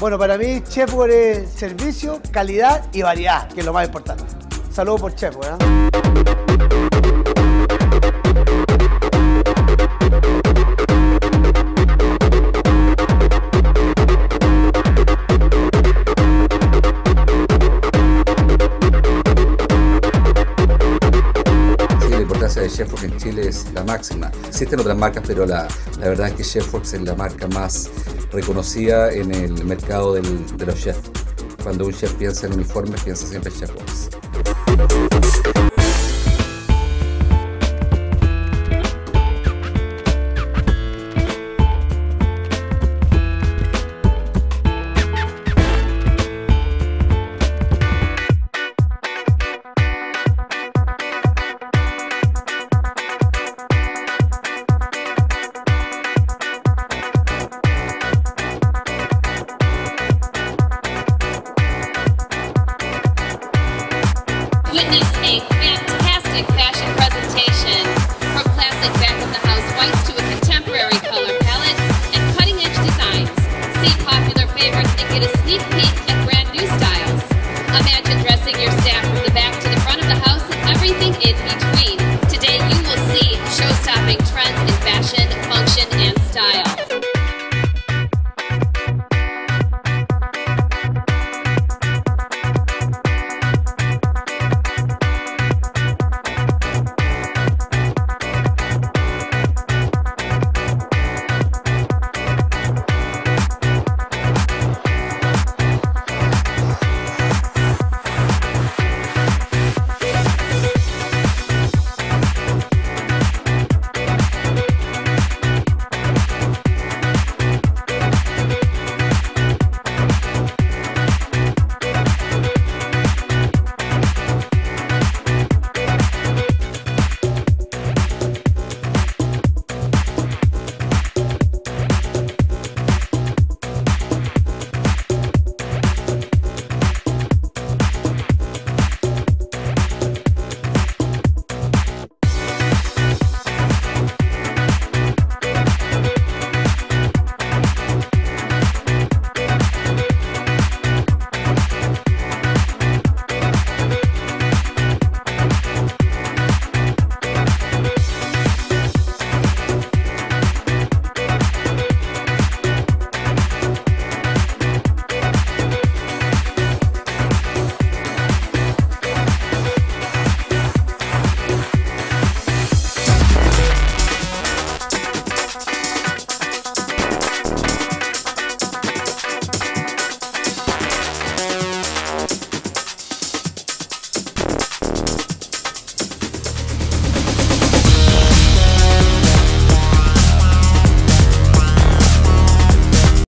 Bueno, para mí Chefware es servicio, calidad y variedad, que es lo más importante. Saludos por Chefware. ¿eh? Chefworks en Chile es la máxima. Existen otras marcas, pero la, la verdad es que Chefworks es la marca más reconocida en el mercado de los chefs. Cuando un chef piensa en uniformes, piensa siempre en Chefworks. witness a fantastic fashion presentation from classic back-of-the-house whites to a contemporary color palette and cutting-edge designs. See popular favorites and get a sneak peek at brand new styles. Imagine dressing your staff from the back to the front of the house and everything in between. Today you will see show-stopping trends in fashion,